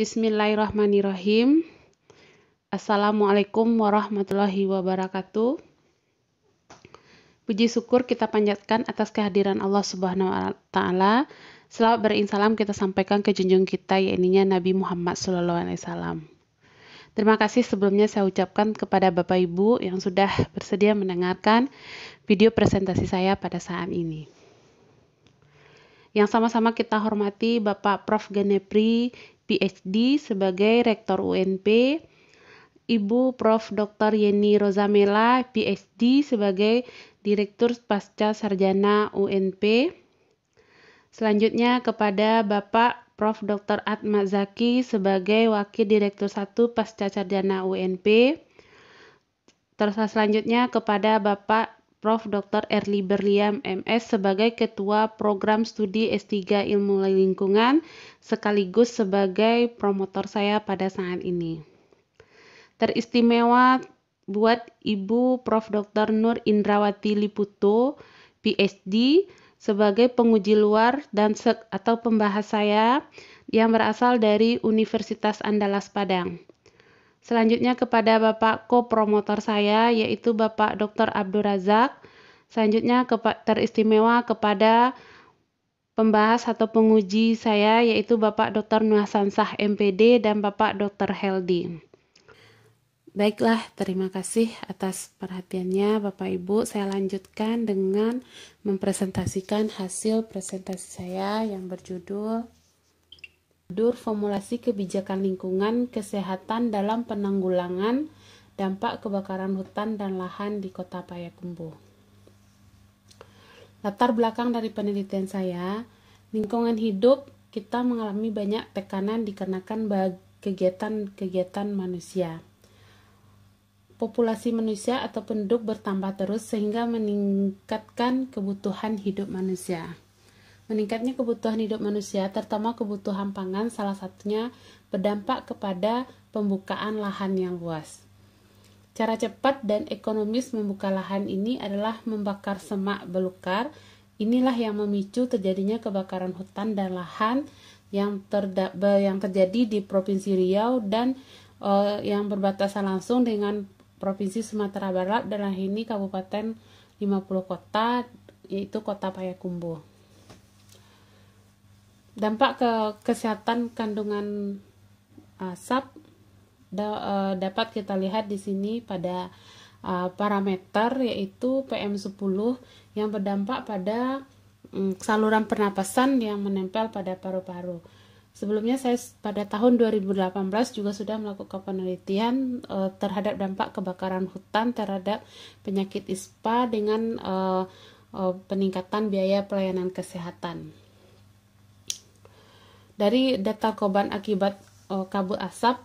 Bismillahirrahmanirrahim. Assalamualaikum warahmatullahi wabarakatuh. Puji syukur kita panjatkan atas kehadiran Allah Subhanahu wa taala. Selawat berinsalam kita sampaikan ke junjung kita yaitu Nabi Muhammad sallallahu alaihi wasallam. Terima kasih sebelumnya saya ucapkan kepada Bapak Ibu yang sudah bersedia mendengarkan video presentasi saya pada saat ini. Yang sama-sama kita hormati Bapak Prof. Genepri, PhD sebagai Rektor UNP, Ibu Prof. Dr. Yeni Rozamela, PhD sebagai Direktur Pasca Sarjana UNP. Selanjutnya kepada Bapak Prof. Dr. Atma Zaki sebagai Wakil Direktur 1 Pasca Sarjana UNP. Terus selanjutnya kepada Bapak Prof. Dr. Erli Berliam MS sebagai Ketua Program Studi S3 Ilmu Lingkungan sekaligus sebagai promotor saya pada saat ini. Teristimewa buat Ibu Prof. Dr. Nur Indrawati Liputo, PhD, sebagai penguji luar dan atau pembahas saya yang berasal dari Universitas Andalas Padang. Selanjutnya kepada Bapak ko-promotor saya yaitu Bapak Dr. Abdul Razak. Selanjutnya teristimewa kepada pembahas atau penguji saya yaitu Bapak Dr. Nuhasansah MPD dan Bapak Dr. Heldi. Baiklah, terima kasih atas perhatiannya Bapak Ibu. Saya lanjutkan dengan mempresentasikan hasil presentasi saya yang berjudul Dur Formulasi Kebijakan Lingkungan Kesehatan dalam Penanggulangan Dampak Kebakaran Hutan dan Lahan di Kota Payakumbuh. Latar belakang dari penelitian saya, lingkungan hidup kita mengalami banyak tekanan dikarenakan kegiatan-kegiatan manusia. Populasi manusia atau penduduk bertambah terus sehingga meningkatkan kebutuhan hidup manusia. Meningkatnya kebutuhan hidup manusia, terutama kebutuhan pangan, salah satunya berdampak kepada pembukaan lahan yang luas. Cara cepat dan ekonomis membuka lahan ini adalah membakar semak belukar. Inilah yang memicu terjadinya kebakaran hutan dan lahan yang, yang terjadi di Provinsi Riau dan uh, yang berbatasan langsung dengan Provinsi Sumatera Barat dan ini Kabupaten 50 kota yaitu Kota Payakumbuh. Dampak ke kesehatan kandungan asap da, uh, dapat kita lihat di sini pada uh, parameter yaitu PM10 yang berdampak pada um, saluran pernapasan yang menempel pada paru-paru. Sebelumnya saya pada tahun 2018 juga sudah melakukan penelitian uh, terhadap dampak kebakaran hutan terhadap penyakit ISPA dengan uh, uh, peningkatan biaya pelayanan kesehatan. Dari data korban akibat uh, kabut asap,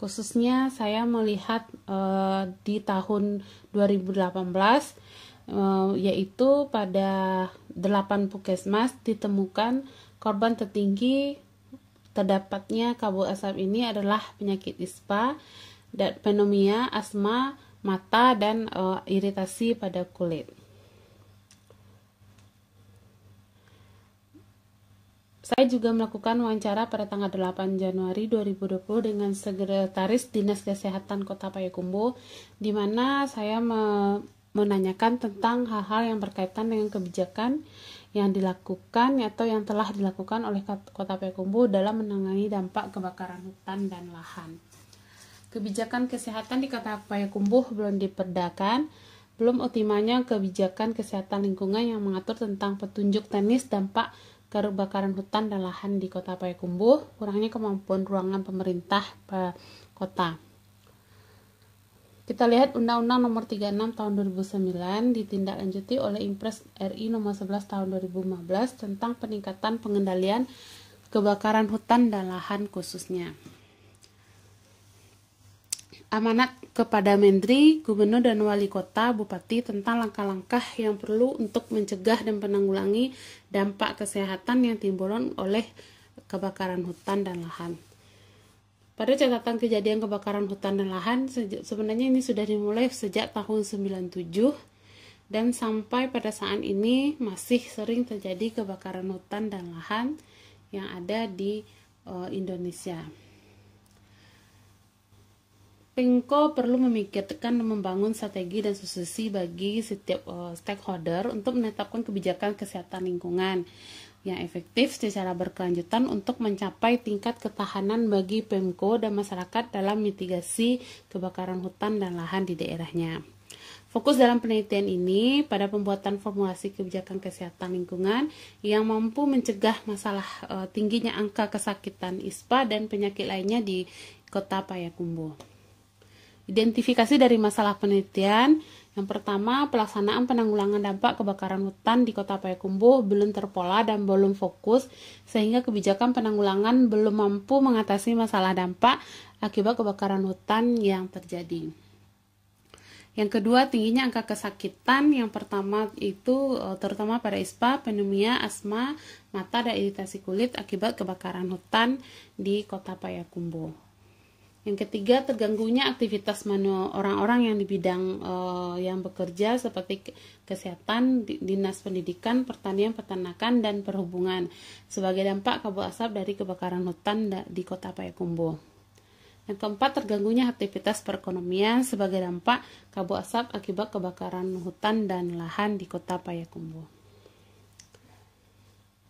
khususnya saya melihat uh, di tahun 2018 uh, yaitu pada 8 puskesmas ditemukan korban tertinggi terdapatnya kabut asap ini adalah penyakit ISPA, dan pneumonia, asma, mata dan uh, iritasi pada kulit. Saya juga melakukan wawancara pada tanggal 8 Januari 2020 dengan Sekretaris Dinas Kesehatan Kota Payakumbuh, di mana saya me menanyakan tentang hal-hal yang berkaitan dengan kebijakan yang dilakukan atau yang telah dilakukan oleh Kota Payakumbuh dalam menangani dampak kebakaran hutan dan lahan. Kebijakan kesehatan di Kota Payakumbuh belum diperdakan, belum optimalnya kebijakan kesehatan lingkungan yang mengatur tentang petunjuk teknis dampak kebakaran hutan dan lahan di kota Payakumbuh, kurangnya kemampuan ruangan pemerintah kota. Kita lihat Undang-Undang Nomor 36 Tahun 2009 ditindaklanjuti oleh Impres RI Nomor 11 Tahun 2015 tentang peningkatan pengendalian kebakaran hutan dan lahan khususnya amanat kepada Menteri, Gubernur dan Wali Kota, Bupati tentang langkah-langkah yang perlu untuk mencegah dan penanggulangi dampak kesehatan yang timbul oleh kebakaran hutan dan lahan. Pada catatan kejadian kebakaran hutan dan lahan, sebenarnya ini sudah dimulai sejak tahun 97 dan sampai pada saat ini masih sering terjadi kebakaran hutan dan lahan yang ada di uh, Indonesia. Pemko perlu memikirkan dan membangun strategi dan solusi bagi setiap uh, stakeholder untuk menetapkan kebijakan kesehatan lingkungan yang efektif secara berkelanjutan untuk mencapai tingkat ketahanan bagi Pemko dan masyarakat dalam mitigasi kebakaran hutan dan lahan di daerahnya. Fokus dalam penelitian ini pada pembuatan formulasi kebijakan kesehatan lingkungan yang mampu mencegah masalah uh, tingginya angka kesakitan ISPA dan penyakit lainnya di Kota Payakumbuh. Identifikasi dari masalah penelitian yang pertama, pelaksanaan penanggulangan dampak kebakaran hutan di Kota Payakumbuh belum terpola dan belum fokus sehingga kebijakan penanggulangan belum mampu mengatasi masalah dampak akibat kebakaran hutan yang terjadi. Yang kedua, tingginya angka kesakitan. Yang pertama itu eh, terutama pada ISPA, pneumonia, asma, mata, dan iritasi kulit akibat kebakaran hutan di Kota Payakumbuh. Yang ketiga, terganggunya aktivitas manual orang-orang yang di bidang uh, yang bekerja seperti kesehatan, dinas pendidikan, pertanian, peternakan, dan perhubungan sebagai dampak kabut asap dari kebakaran hutan di Kota Payakumbuh. Yang keempat, terganggunya aktivitas perekonomian sebagai dampak kabut asap akibat kebakaran hutan dan lahan di kota Payakumbuh.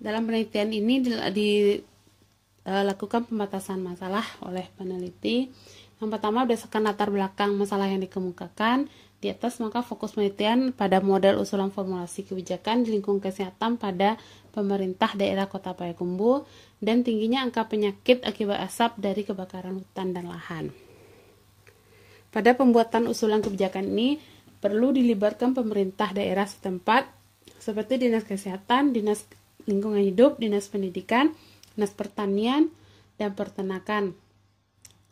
Dalam penelitian ini dilakukan eh, pembatasan masalah oleh peneliti. Yang pertama, berdasarkan latar belakang masalah yang dikemukakan, di atas maka fokus penelitian pada model usulan formulasi kebijakan di lingkungan kesehatan pada pemerintah daerah Kota Payakumbuh dan tingginya angka penyakit akibat asap dari kebakaran hutan dan lahan. Pada pembuatan usulan kebijakan ini perlu dilibatkan pemerintah daerah setempat seperti Dinas Kesehatan, Dinas Lingkungan Hidup, Dinas Pendidikan, Dinas Pertanian dan Peternakan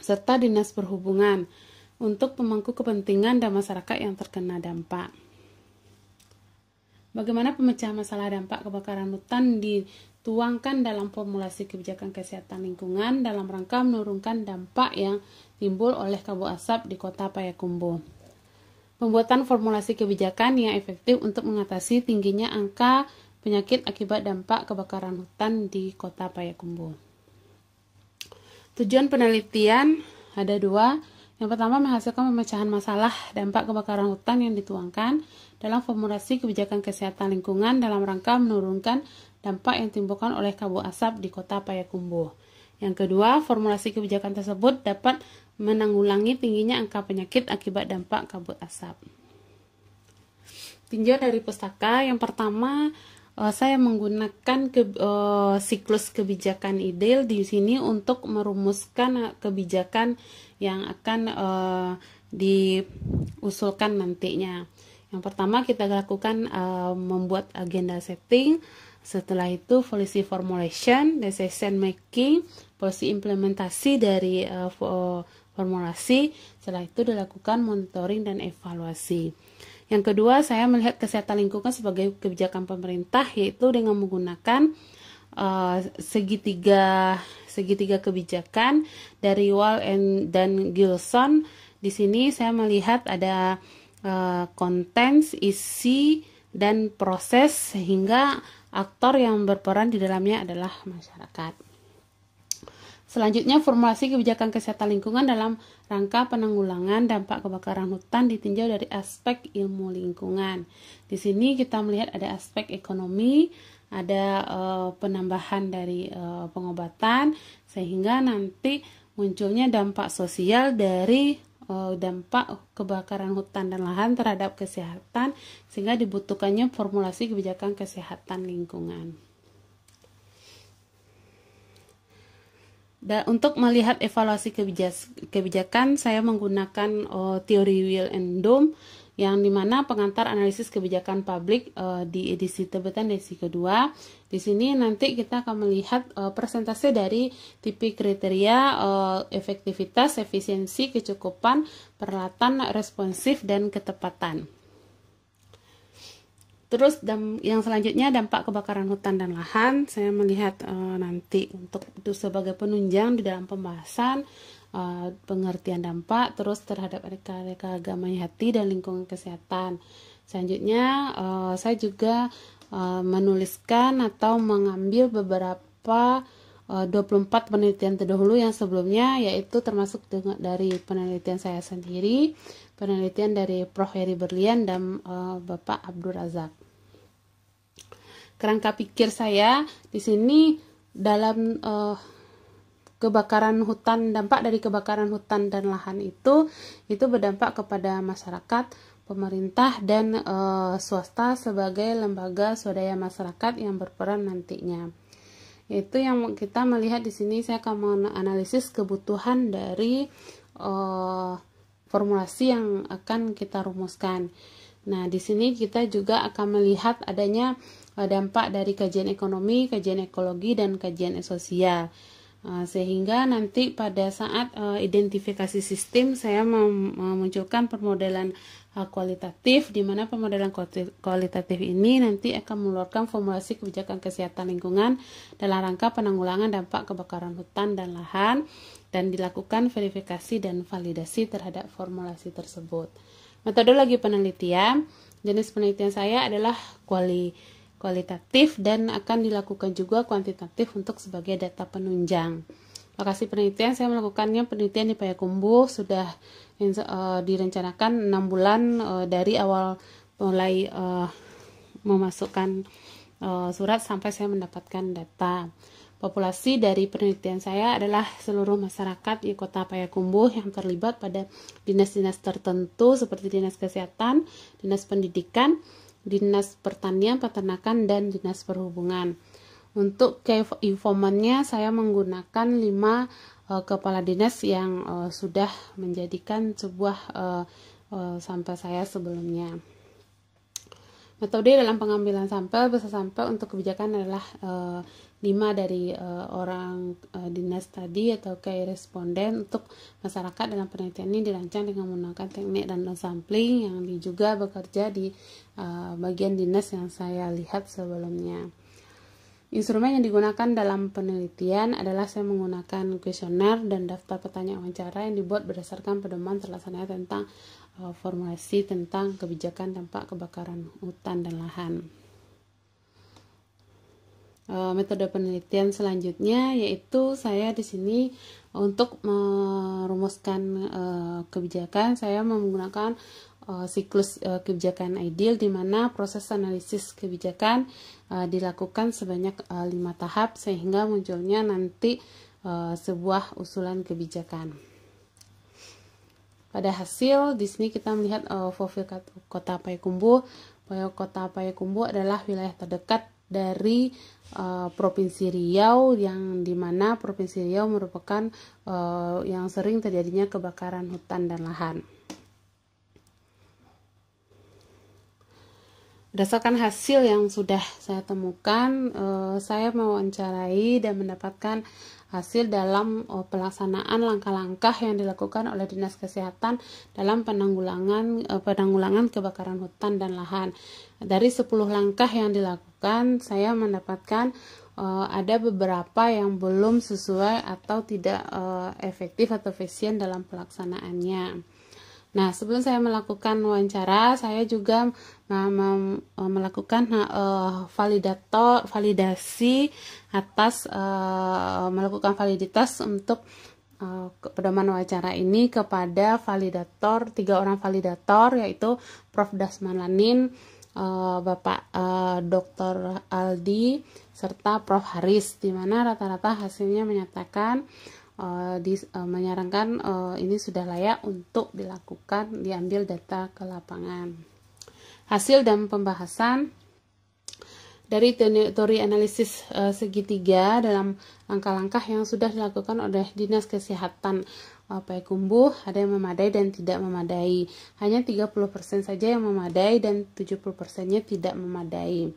serta Dinas Perhubungan untuk pemangku kepentingan dan masyarakat yang terkena dampak. Bagaimana pemecahan masalah dampak kebakaran hutan dituangkan dalam formulasi kebijakan kesehatan lingkungan dalam rangka menurunkan dampak yang timbul oleh kabut asap di kota Payakumbuh. Pembuatan formulasi kebijakan yang efektif untuk mengatasi tingginya angka penyakit akibat dampak kebakaran hutan di kota Payakumbuh. Tujuan penelitian ada dua, yang pertama, menghasilkan pemecahan masalah dampak kebakaran hutan yang dituangkan dalam formulasi kebijakan kesehatan lingkungan dalam rangka menurunkan dampak yang timbulkan oleh kabut asap di kota Payakumbuh. Yang kedua, formulasi kebijakan tersebut dapat menanggulangi tingginya angka penyakit akibat dampak kabut asap. Tinjau dari pustaka, yang pertama uh, saya menggunakan ke, uh, siklus kebijakan ideal di sini untuk merumuskan kebijakan yang akan uh, diusulkan nantinya. Yang pertama kita lakukan uh, membuat agenda setting, setelah itu policy formulation, decision making, policy implementasi dari uh, formulasi, setelah itu dilakukan monitoring dan evaluasi. Yang kedua, saya melihat kesehatan lingkungan sebagai kebijakan pemerintah yaitu dengan menggunakan uh, segitiga segitiga kebijakan dari Wall and dan Gilson. Di sini saya melihat ada uh, contents, isi dan proses sehingga aktor yang berperan di dalamnya adalah masyarakat. Selanjutnya, formulasi kebijakan kesehatan lingkungan dalam rangka penanggulangan dampak kebakaran hutan ditinjau dari aspek ilmu lingkungan. Di sini kita melihat ada aspek ekonomi, ada uh, penambahan dari uh, pengobatan sehingga nanti munculnya dampak sosial dari uh, dampak kebakaran hutan dan lahan terhadap kesehatan sehingga dibutuhkannya formulasi kebijakan kesehatan lingkungan. Dan untuk melihat evaluasi kebijakan, saya menggunakan uh, teori Will and Dome yang di mana pengantar analisis kebijakan publik uh, di edisi tebetan edisi kedua. Di sini nanti kita akan melihat uh, persentase dari tipe kriteria uh, efektivitas, efisiensi, kecukupan, peralatan, responsif, dan ketepatan. Terus yang selanjutnya dampak kebakaran hutan dan lahan, saya melihat uh, nanti untuk itu sebagai penunjang di dalam pembahasan uh, pengertian dampak terus terhadap reka-reka agama hati dan lingkungan kesehatan. Selanjutnya uh, saya juga uh, menuliskan atau mengambil beberapa 24 penelitian terdahulu yang sebelumnya yaitu termasuk dengan, dari penelitian saya sendiri, penelitian dari Prof. Heri Berlian dan uh, Bapak Abdul Razak. Kerangka pikir saya di sini dalam uh, kebakaran hutan, dampak dari kebakaran hutan dan lahan itu itu berdampak kepada masyarakat, pemerintah dan uh, swasta sebagai lembaga swadaya masyarakat yang berperan nantinya itu yang kita melihat di sini saya akan menganalisis kebutuhan dari uh, formulasi yang akan kita rumuskan. Nah, di sini kita juga akan melihat adanya uh, dampak dari kajian ekonomi, kajian ekologi dan kajian sosial. Uh, sehingga nanti pada saat uh, identifikasi sistem saya memunculkan permodelan uh, kualitatif di mana pemodelan kualitatif ini nanti akan mengeluarkan formulasi kebijakan kesehatan lingkungan dalam rangka penanggulangan dampak kebakaran hutan dan lahan dan dilakukan verifikasi dan validasi terhadap formulasi tersebut. Metodologi penelitian jenis penelitian saya adalah kuali kualitatif dan akan dilakukan juga kuantitatif untuk sebagai data penunjang. Lokasi penelitian saya melakukannya penelitian di Payakumbuh sudah uh, direncanakan 6 bulan uh, dari awal mulai uh, memasukkan uh, surat sampai saya mendapatkan data. Populasi dari penelitian saya adalah seluruh masyarakat di kota Payakumbuh yang terlibat pada dinas-dinas tertentu seperti dinas kesehatan, dinas pendidikan, Dinas Pertanian, Peternakan, dan Dinas Perhubungan. Untuk keinfomannya saya menggunakan lima uh, kepala dinas yang uh, sudah menjadikan sebuah uh, uh, saya sebelumnya. Metode dalam pengambilan sampel besar sampel untuk kebijakan adalah uh, 5 dari uh, orang uh, dinas tadi atau kayak responden untuk masyarakat dalam penelitian ini dirancang dengan menggunakan teknik dan sampling yang juga bekerja di uh, bagian dinas yang saya lihat sebelumnya. Instrumen yang digunakan dalam penelitian adalah saya menggunakan kuesioner dan daftar pertanyaan wawancara yang dibuat berdasarkan pedoman terlaksananya tentang formulasi tentang kebijakan dampak kebakaran hutan dan lahan. Eh, metode penelitian selanjutnya yaitu saya di sini untuk merumuskan uh, kebijakan saya menggunakan uh, siklus uh, kebijakan ideal di mana proses analisis kebijakan uh, dilakukan sebanyak lima tahap sehingga munculnya nanti uh, sebuah usulan kebijakan. Pada hasil di sini kita melihat uh, profil kota Payakumbuh. Kota Payakumbuh adalah wilayah terdekat dari uh, provinsi Riau yang di mana provinsi Riau merupakan uh, yang sering terjadinya kebakaran hutan dan lahan. Berdasarkan hasil yang sudah saya temukan, uh, saya mewawancarai dan mendapatkan hasil dalam uh, pelaksanaan langkah-langkah yang dilakukan oleh Dinas Kesehatan dalam penanggulangan uh, penanggulangan kebakaran hutan dan lahan. Dari 10 langkah yang dilakukan, saya mendapatkan uh, ada beberapa yang belum sesuai atau tidak uh, efektif atau efisien dalam pelaksanaannya. Nah, sebelum saya melakukan wawancara, saya juga melakukan uh, validator validasi atas uh, melakukan validitas untuk pedoman wawancara ini kepada validator tiga orang validator yaitu Prof Dasman Lanin, Bapak Dr. Aldi serta Prof Haris di mana rata-rata hasilnya menyatakan uh, di, uh, menyarankan uh, ini sudah layak untuk dilakukan diambil data ke lapangan. Hasil dan pembahasan dari teori analisis uh, segitiga dalam langkah-langkah yang sudah dilakukan oleh Dinas Kesehatan uh, Payakumbuh ada yang memadai dan tidak memadai. Hanya 30% saja yang memadai dan 70%-nya tidak memadai.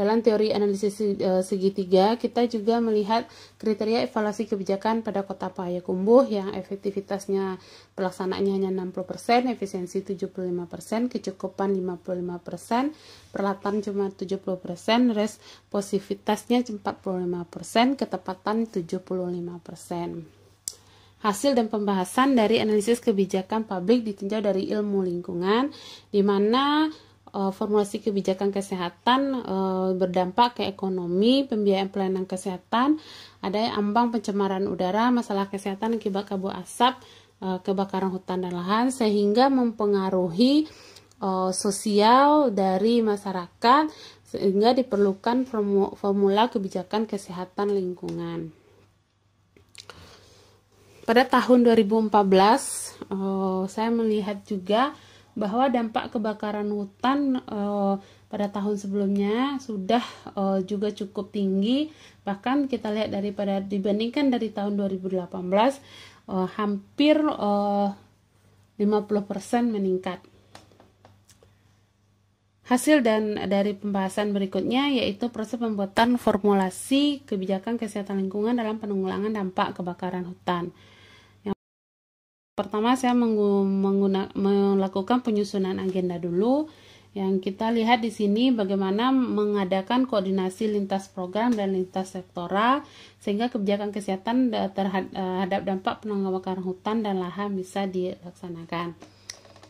Dalam teori analisis eh, segitiga, kita juga melihat kriteria evaluasi kebijakan pada kota Payakumbuh yang efektivitasnya pelaksanaannya hanya 60%, efisiensi 75%, kecukupan 55%, peralatan cuma 70%, responsivitasnya 45%, ketepatan 75%. Hasil dan pembahasan dari analisis kebijakan publik ditinjau dari ilmu lingkungan, di mana uh, formulasi kebijakan kesehatan uh, berdampak ke ekonomi, pembiayaan pelayanan kesehatan, ada ambang pencemaran udara, masalah kesehatan akibat kabut asap, uh, kebakaran hutan dan lahan, sehingga mempengaruhi uh, sosial dari masyarakat, sehingga diperlukan formula kebijakan kesehatan lingkungan. Pada tahun 2014, uh, saya melihat juga bahwa dampak kebakaran hutan uh, pada tahun sebelumnya sudah uh, juga cukup tinggi bahkan kita lihat daripada dibandingkan dari tahun 2018 uh, hampir uh, 50% meningkat Hasil dan dari pembahasan berikutnya yaitu proses pembuatan formulasi kebijakan kesehatan lingkungan dalam penanggulangan dampak kebakaran hutan. Pertama saya melakukan penyusunan agenda dulu. Yang kita lihat di sini bagaimana mengadakan koordinasi lintas program dan lintas sektoral sehingga kebijakan kesehatan terhadap dampak penanggulangan hutan dan lahan bisa dilaksanakan.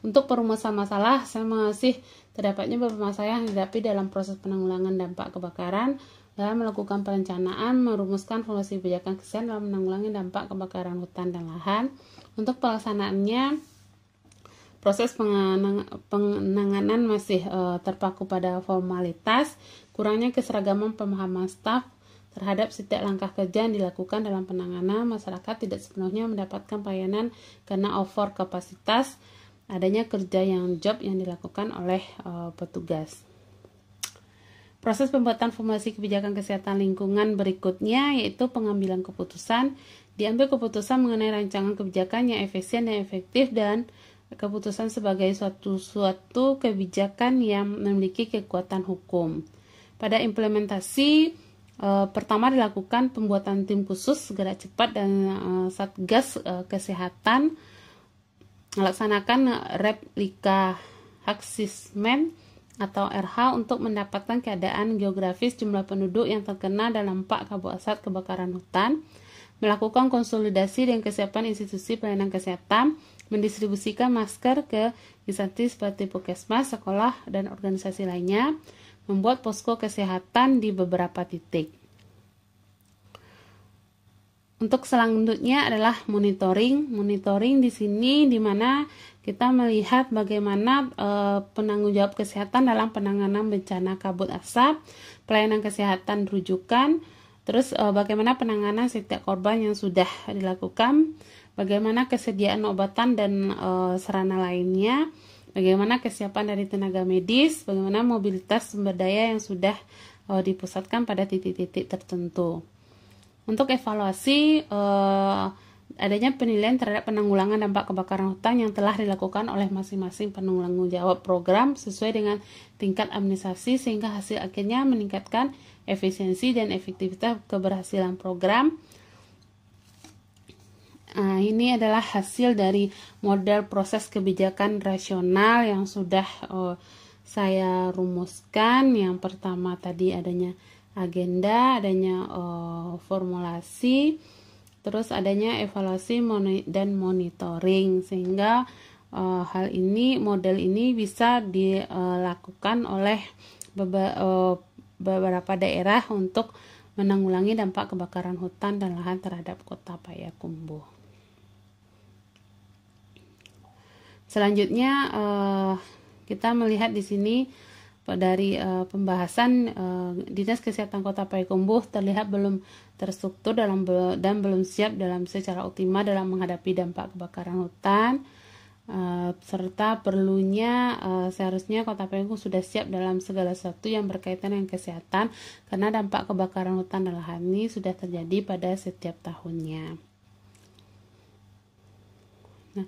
Untuk perumusan masalah, saya masih terdapatnya beberapa masalah yang dihadapi dalam proses penanggulangan dampak kebakaran dalam melakukan perencanaan, merumuskan formulasi kebijakan kesehatan dalam menanggulangi dampak kebakaran hutan dan lahan, untuk pelaksanaannya, proses penanganan masih uh, terpaku pada formalitas, kurangnya keseragaman pemahaman staf terhadap setiap langkah kerja yang dilakukan dalam penanganan masyarakat tidak sepenuhnya mendapatkan pelayanan karena over kapasitas adanya kerja yang job yang dilakukan oleh uh, petugas. Proses pembuatan formulasi kebijakan kesehatan lingkungan berikutnya yaitu pengambilan keputusan diambil keputusan mengenai rancangan kebijakan yang efisien dan efektif dan keputusan sebagai suatu suatu kebijakan yang memiliki kekuatan hukum. Pada implementasi e, pertama dilakukan pembuatan tim khusus segera cepat dan e, satgas e, kesehatan melaksanakan replika haksismen atau RH untuk mendapatkan keadaan geografis jumlah penduduk yang terkena dalam dampak kabut asap kebakaran hutan melakukan konsolidasi dan kesiapan institusi pelayanan kesehatan, mendistribusikan masker ke instansi seperti puskesmas, sekolah, dan organisasi lainnya, membuat posko kesehatan di beberapa titik. Untuk selanjutnya adalah monitoring. Monitoring di sini di mana kita melihat bagaimana e, penanggung jawab kesehatan dalam penanganan bencana kabut asap, pelayanan kesehatan rujukan, Terus uh, bagaimana penanganan setiap korban yang sudah dilakukan, bagaimana kesediaan obatan dan uh, sarana lainnya, bagaimana kesiapan dari tenaga medis, bagaimana mobilitas sumber daya yang sudah uh, dipusatkan pada titik-titik tertentu. Untuk evaluasi uh, adanya penilaian terhadap penanggulangan dampak kebakaran hutan yang telah dilakukan oleh masing-masing penanggung jawab program sesuai dengan tingkat administrasi sehingga hasil akhirnya meningkatkan efisiensi dan efektivitas keberhasilan program. Nah, ini adalah hasil dari model proses kebijakan rasional yang sudah oh, saya rumuskan. Yang pertama tadi adanya agenda, adanya oh, formulasi, terus adanya evaluasi dan monitoring sehingga oh, hal ini model ini bisa dilakukan oleh beberapa daerah untuk menanggulangi dampak kebakaran hutan dan lahan terhadap kota Payakumbuh. Selanjutnya eh, kita melihat di sini dari uh, pembahasan uh, Dinas Kesehatan Kota Payakumbuh terlihat belum terstruktur dalam dan belum siap dalam secara optimal dalam menghadapi dampak kebakaran hutan Uh, serta perlunya uh, seharusnya Kota Pengku sudah siap dalam segala sesuatu yang berkaitan dengan kesehatan karena dampak kebakaran hutan dan lahan ini sudah terjadi pada setiap tahunnya. Nah,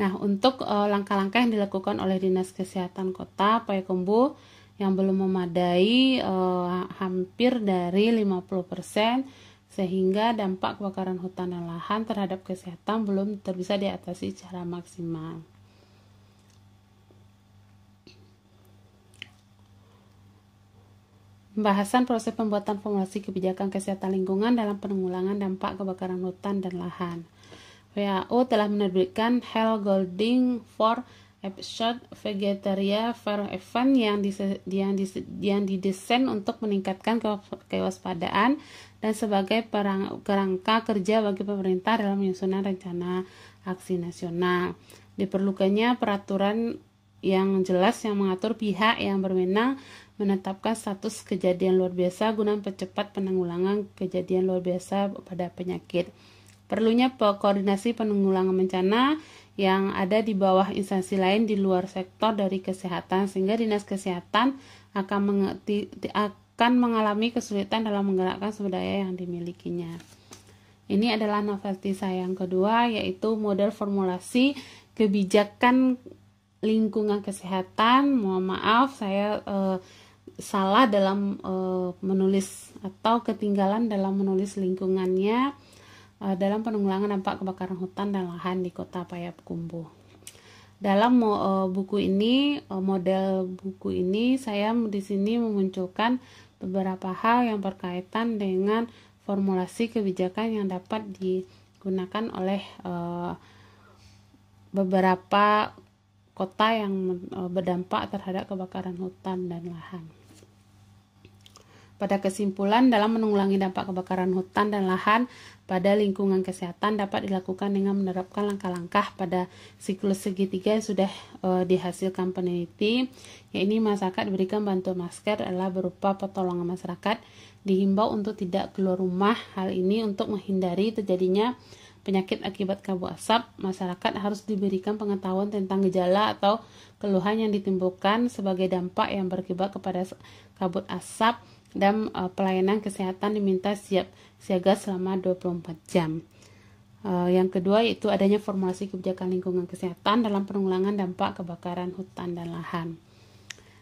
nah untuk uh, langkah-langkah yang dilakukan oleh Dinas Kesehatan Kota Payakumbuh yang belum memadai uh, hampir dari 50% sehingga dampak kebakaran hutan dan lahan terhadap kesehatan belum bisa diatasi secara maksimal. Pembahasan proses pembuatan formulasi kebijakan kesehatan lingkungan dalam penanggulangan dampak kebakaran hutan dan lahan. WHO telah menerbitkan Health Golding for episode Vegetaria Fair Event yang, dise, yang, dise, yang didesain untuk meningkatkan kewaspadaan dan sebagai perang, kerangka kerja bagi pemerintah dalam menyusun rencana aksi nasional. Diperlukannya peraturan yang jelas yang mengatur pihak yang berwenang menetapkan status kejadian luar biasa guna mempercepat penanggulangan kejadian luar biasa pada penyakit. Perlunya koordinasi penanggulangan bencana yang ada di bawah instansi lain di luar sektor dari kesehatan sehingga dinas kesehatan akan akan mengalami kesulitan dalam menggerakkan sumber daya yang dimilikinya. Ini adalah novelty saya yang kedua yaitu model formulasi kebijakan lingkungan kesehatan. Mohon maaf saya eh, salah dalam uh, menulis atau ketinggalan dalam menulis lingkungannya uh, dalam penanggulangan dampak kebakaran hutan dan lahan di Kota Payakumbuh. Dalam uh, buku ini, uh, model buku ini saya di sini memunculkan beberapa hal yang berkaitan dengan formulasi kebijakan yang dapat digunakan oleh uh, beberapa kota yang berdampak terhadap kebakaran hutan dan lahan. Pada kesimpulan, dalam menanggulangi dampak kebakaran hutan dan lahan pada lingkungan kesehatan dapat dilakukan dengan menerapkan langkah-langkah pada siklus segitiga yang sudah e, dihasilkan peneliti, yaitu masyarakat diberikan bantuan masker adalah berupa pertolongan masyarakat dihimbau untuk tidak keluar rumah. Hal ini untuk menghindari terjadinya penyakit akibat kabut asap, masyarakat harus diberikan pengetahuan tentang gejala atau keluhan yang ditimbulkan sebagai dampak yang berakibat kepada kabut asap dan uh, pelayanan kesehatan diminta siap siaga selama 24 jam. Uh, yang kedua yaitu adanya formulasi kebijakan lingkungan kesehatan dalam penanggulangan dampak kebakaran hutan dan lahan.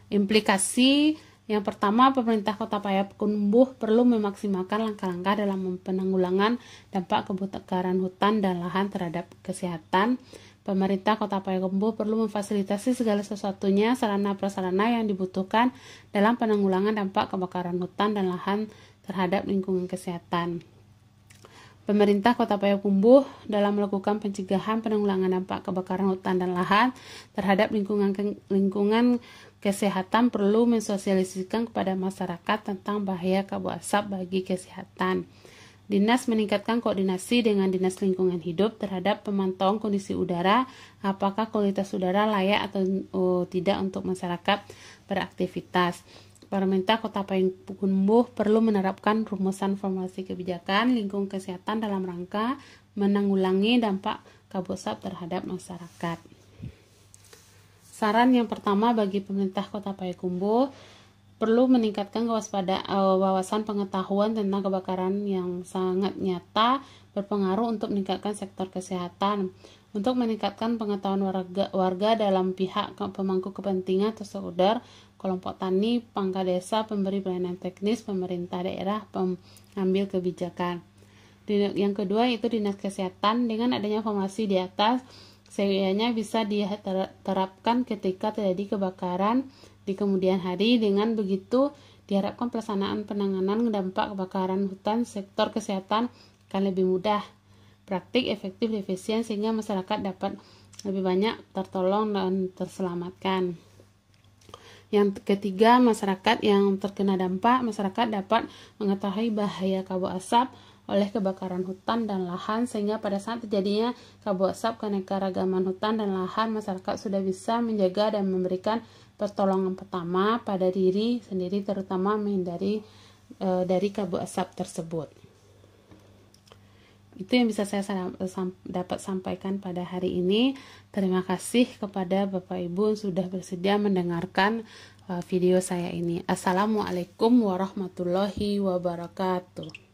Implikasi yang pertama, pemerintah Kota Payakumbuh perlu memaksimalkan langkah-langkah dalam penanggulangan dampak kebakaran hutan dan lahan terhadap kesehatan Pemerintah Kota Payakumbuh perlu memfasilitasi segala sesuatunya sarana prasarana yang dibutuhkan dalam penanggulangan dampak kebakaran hutan dan lahan terhadap lingkungan kesehatan. Pemerintah Kota Payakumbuh dalam melakukan pencegahan penanggulangan dampak kebakaran hutan dan lahan terhadap lingkungan lingkungan kesehatan perlu mensosialisasikan kepada masyarakat tentang bahaya kabut asap bagi kesehatan. Dinas meningkatkan koordinasi dengan Dinas Lingkungan Hidup terhadap pemantauan kondisi udara, apakah kualitas udara layak atau oh, tidak untuk masyarakat beraktivitas. Pemerintah Kota Payakumbuh perlu menerapkan rumusan formasi kebijakan lingkungan kesehatan dalam rangka menanggulangi dampak kabut asap terhadap masyarakat. Saran yang pertama bagi pemerintah Kota Payakumbuh perlu meningkatkan kewaspadaan uh, wawasan pengetahuan tentang kebakaran yang sangat nyata berpengaruh untuk meningkatkan sektor kesehatan. Untuk meningkatkan pengetahuan warga, warga dalam pihak pemangku kepentingan terseudar kelompok tani, pangkat desa, pemberi pelayanan teknis, pemerintah daerah, pengambil kebijakan. Yang kedua itu dinas kesehatan. Dengan adanya formasi di atas, sehingga bisa diterapkan ketika terjadi kebakaran di kemudian hari. Dengan begitu, diharapkan pelaksanaan penanganan dampak kebakaran hutan sektor kesehatan akan lebih mudah, praktik, efektif, efisien sehingga masyarakat dapat lebih banyak tertolong dan terselamatkan. Yang ketiga, masyarakat yang terkena dampak, masyarakat dapat mengetahui bahaya kabut asap oleh kebakaran hutan dan lahan sehingga pada saat terjadinya kabut asap keanekaragaman hutan dan lahan masyarakat sudah bisa menjaga dan memberikan pertolongan pertama pada diri sendiri terutama menghindari e, dari kabut asap tersebut. Itu yang bisa saya dapat sampaikan pada hari ini. Terima kasih kepada Bapak Ibu yang sudah bersedia mendengarkan e, video saya ini. Assalamualaikum warahmatullahi wabarakatuh.